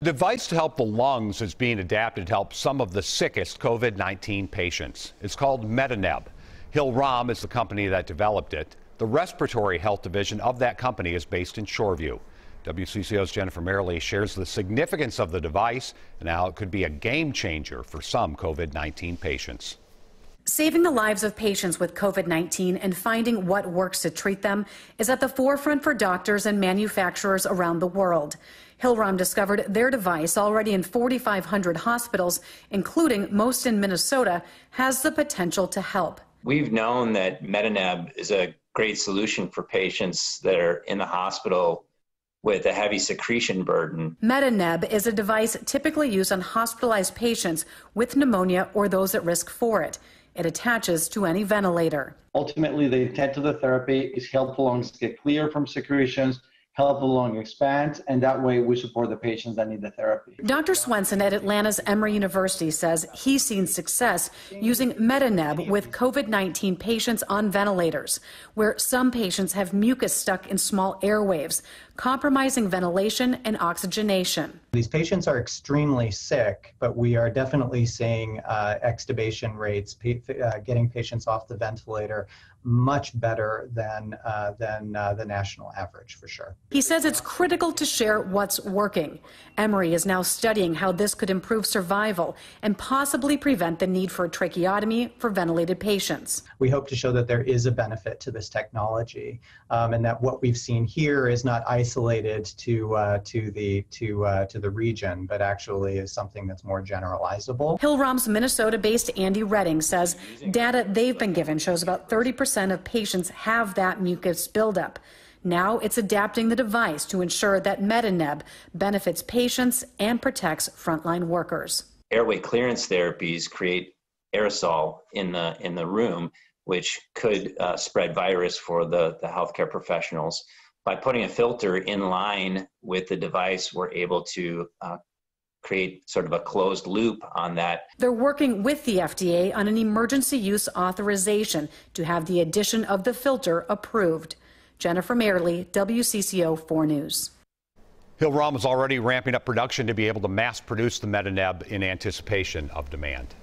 The device to help the lungs is being adapted to help some of the sickest COVID 19 patients. It's called MetaNeb. Hillrom is the company that developed it. The respiratory health division of that company is based in Shoreview. WCCO's Jennifer Mayerle shares the significance of the device and how it could be a game changer for some COVID 19 patients. Saving the lives of patients with COVID 19 and finding what works to treat them is at the forefront for doctors and manufacturers around the world. Hillrom discovered their device already in 4,500 hospitals, including most in Minnesota, has the potential to help. We've known that MetaNeb is a great solution for patients that are in the hospital with a heavy secretion burden. MetaNeb is a device typically used on hospitalized patients with pneumonia or those at risk for it. It attaches to any ventilator. Ultimately, the intent of the therapy is help the lungs get clear from secretions help the lung expand, and that way we support the patients that need the therapy. Dr. Swenson at Atlanta's Emory University says he's seen success using MetaNeb with COVID 19 patients on ventilators, where some patients have mucus stuck in small airwaves, compromising ventilation and oxygenation. These patients are extremely sick, but we are definitely seeing uh, extubation rates, uh, getting patients off the ventilator much better than uh, than uh, the national average for sure. He says it's critical to share what's working. Emory is now studying how this could improve survival and possibly prevent the need for a tracheotomy for ventilated patients. We hope to show that there is a benefit to this technology um, and that what we've seen here is not isolated to uh, to the to uh, to the region, but actually is something that's more generalizable. Hillrom's Minnesota-based Andy Redding says data they've been given shows about 30 percent percent of patients have that mucus buildup. Now it's adapting the device to ensure that MetaNeb benefits patients and protects frontline workers. Airway clearance therapies create aerosol in the in the room, which could uh, spread virus for the, the healthcare professionals. By putting a filter in line with the device, we're able to uh, create sort of a closed loop on that. They're working with the FDA on an emergency use authorization to have the addition of the filter approved. Jennifer Mayerle, WCCO 4 News. Hillrom is already ramping up production to be able to mass produce the MetaNeb in anticipation of demand.